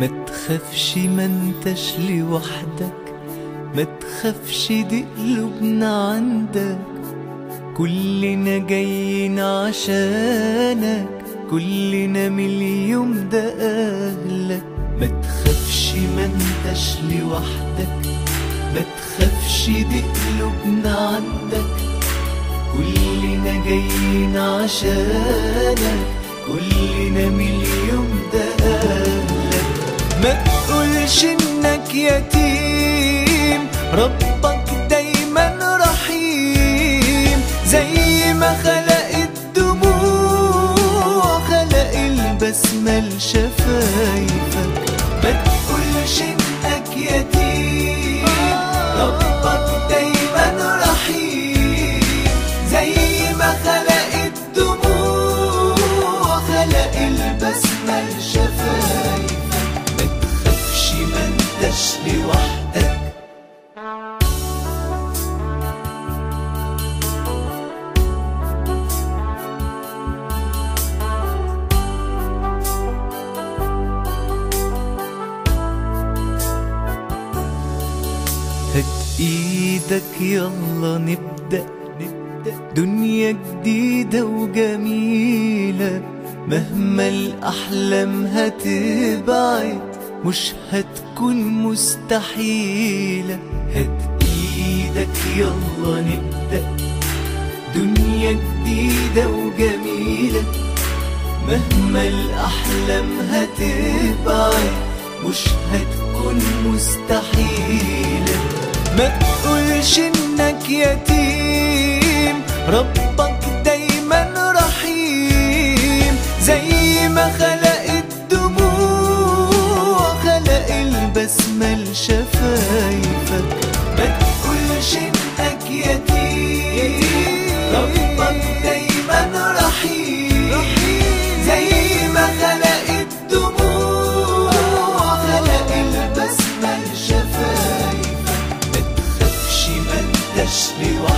ما تخافش ما انتش لوحدك ما تخافش دي قلوبنا عندك. كلنا جايين عشانك كلنا من اليوم ده أهلك. ما تخافش ما انتش لوحدك ما تخافش دي قلوبنا عندك. كلنا جايين عشانك كلنا من اليوم ده أهلك. ما تقولش إنك يتيم. ربك دايما رحيم. زي ما خلق الدموع خلق البسمة لشفايفك ما تقولش إنك يتيم. ربك دايما رحيم. زي ما خلق الدموع خلق البسمة لشفايفك لوحدك. هات إيدك يلا نبدأ. نبدأ دنيا جديدة وجميلة. مهما الأحلام هتبعد. مش هتكون مستحيلة. هات إيدك يلا نبدأ. دنيا جديدة وجميلة. مهما الأحلام هتبعد مش هتكون مستحيلة. ما تقولش إنك يتيم. رب عشقك يتيم ربك دايما رحيم. زي ما خلق الدموع خلق البسمة لشفايفك متخافش منتش لوحدك